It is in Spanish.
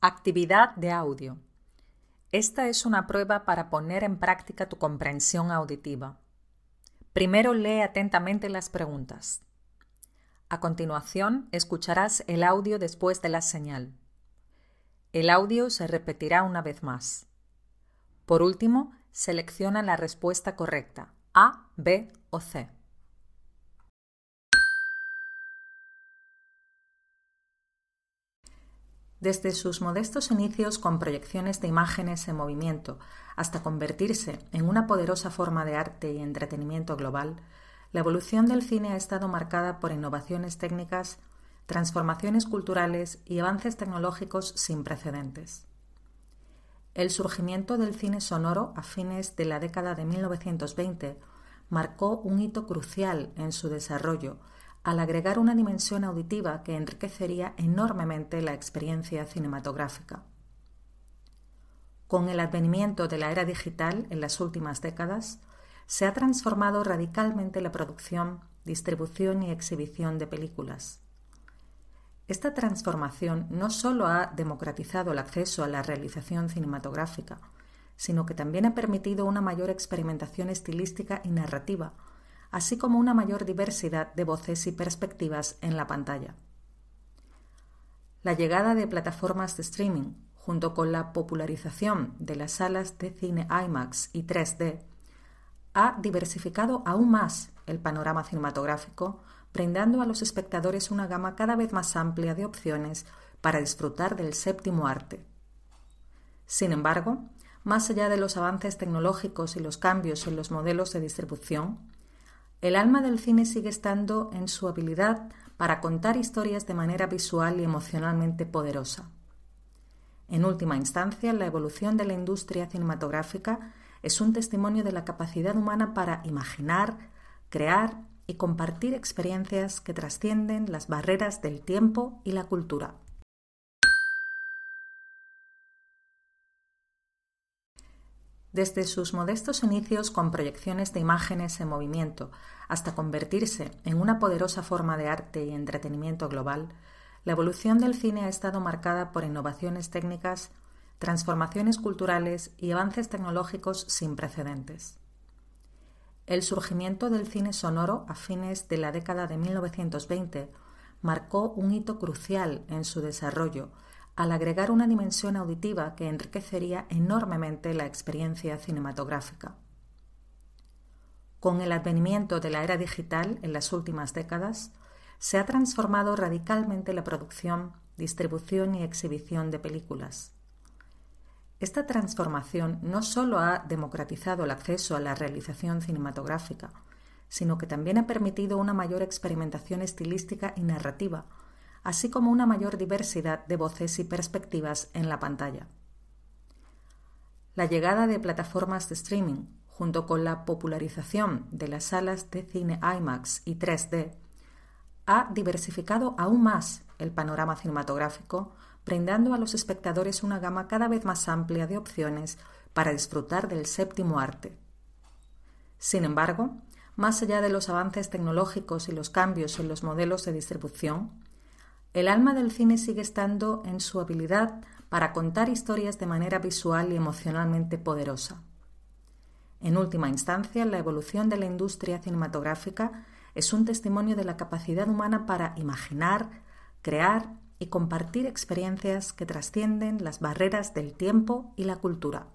Actividad de audio. Esta es una prueba para poner en práctica tu comprensión auditiva. Primero lee atentamente las preguntas. A continuación, escucharás el audio después de la señal. El audio se repetirá una vez más. Por último, selecciona la respuesta correcta, A, B o C. Desde sus modestos inicios con proyecciones de imágenes en movimiento hasta convertirse en una poderosa forma de arte y entretenimiento global, la evolución del cine ha estado marcada por innovaciones técnicas, transformaciones culturales y avances tecnológicos sin precedentes. El surgimiento del cine sonoro a fines de la década de 1920 marcó un hito crucial en su desarrollo, al agregar una dimensión auditiva que enriquecería enormemente la experiencia cinematográfica. Con el advenimiento de la era digital en las últimas décadas, se ha transformado radicalmente la producción, distribución y exhibición de películas. Esta transformación no solo ha democratizado el acceso a la realización cinematográfica, sino que también ha permitido una mayor experimentación estilística y narrativa, así como una mayor diversidad de voces y perspectivas en la pantalla. La llegada de plataformas de streaming, junto con la popularización de las salas de cine IMAX y 3D, ha diversificado aún más el panorama cinematográfico, brindando a los espectadores una gama cada vez más amplia de opciones para disfrutar del séptimo arte. Sin embargo, más allá de los avances tecnológicos y los cambios en los modelos de distribución, el alma del cine sigue estando en su habilidad para contar historias de manera visual y emocionalmente poderosa. En última instancia, la evolución de la industria cinematográfica es un testimonio de la capacidad humana para imaginar, crear y compartir experiencias que trascienden las barreras del tiempo y la cultura. Desde sus modestos inicios con proyecciones de imágenes en movimiento hasta convertirse en una poderosa forma de arte y entretenimiento global, la evolución del cine ha estado marcada por innovaciones técnicas, transformaciones culturales y avances tecnológicos sin precedentes. El surgimiento del cine sonoro a fines de la década de 1920 marcó un hito crucial en su desarrollo, al agregar una dimensión auditiva que enriquecería enormemente la experiencia cinematográfica. Con el advenimiento de la era digital en las últimas décadas, se ha transformado radicalmente la producción, distribución y exhibición de películas. Esta transformación no solo ha democratizado el acceso a la realización cinematográfica, sino que también ha permitido una mayor experimentación estilística y narrativa, así como una mayor diversidad de voces y perspectivas en la pantalla. La llegada de plataformas de streaming, junto con la popularización de las salas de cine IMAX y 3D, ha diversificado aún más el panorama cinematográfico, brindando a los espectadores una gama cada vez más amplia de opciones para disfrutar del séptimo arte. Sin embargo, más allá de los avances tecnológicos y los cambios en los modelos de distribución, el alma del cine sigue estando en su habilidad para contar historias de manera visual y emocionalmente poderosa. En última instancia, la evolución de la industria cinematográfica es un testimonio de la capacidad humana para imaginar, crear y compartir experiencias que trascienden las barreras del tiempo y la cultura.